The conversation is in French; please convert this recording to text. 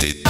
Did